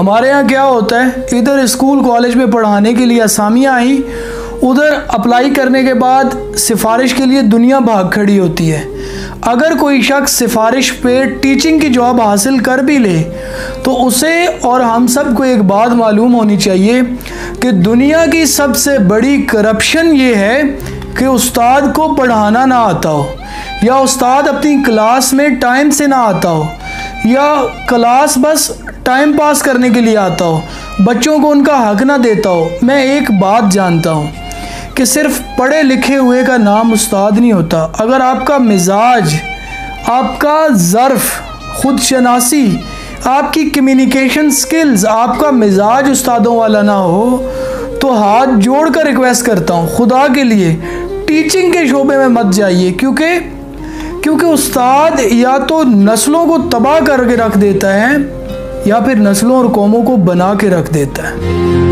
हमारे यहाँ क्या होता है? इधर स्कूल, कॉलेज में पढ़ाने के लिए असामियाँ आई। उधर अप्लाई करने के बाद सिफारिश के लिए दुनिया भाग खड़ी होती है। अगर कोई शख्स सिफारिश पे टीचिंग की जॉब हासिल कर भी ले तो उसे और हम सबको एक बात मालूम होनी चाहिए कि दुनिया की सबसे बड़ी करप्शन ये है कि उस्ताद को पढ़ाना ना आता हो, या उस्ताद अपनी क्लास में टाइम से ना आता हो। या क्लास बस टाइम पास करने के लिए आता हो। बच्चों को उनका हक ना देता हो। मैं एक बात जानता हूँ कि सिर्फ़ पढ़े लिखे हुए का नाम उस्ताद नहीं होता। अगर आपका मिजाज, आपका ज़र्फ़, खुद शनासी, आपकी कम्युनिकेशन स्किल्स आपका मिजाज उस्तादों वाला ना हो तो हाथ जोड़ कर रिक्वेस्ट करता हूँ, खुदा के लिए टीचिंग के शोबे में मत जाइए, क्योंकि क्योंकि उस्ताद या तो नस्लों को तबाह करके रख देता है या फिर नस्लों और कौमों को बना के रख देता है।